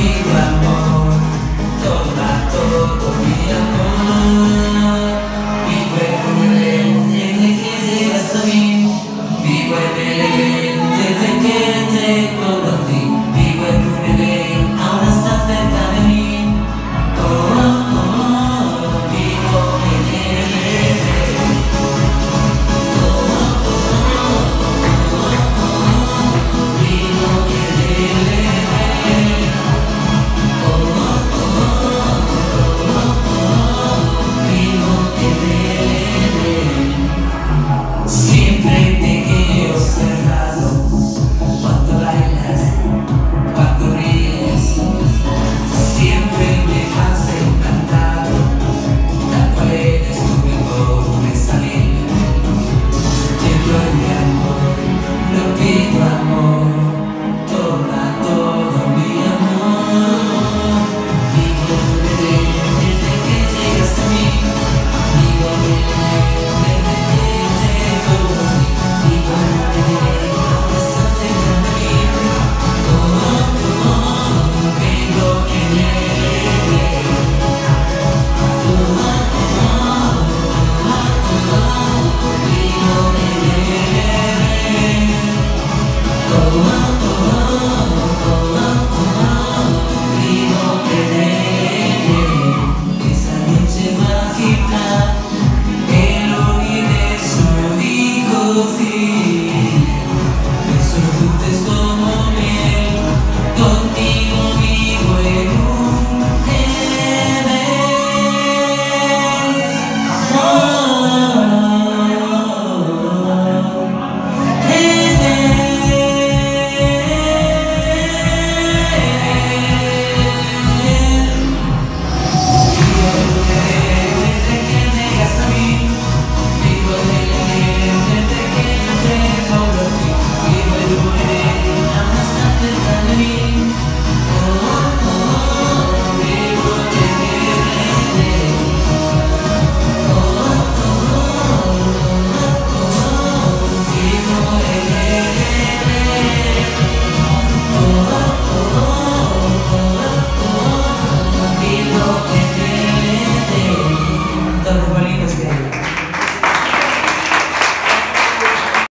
pido amor, will see.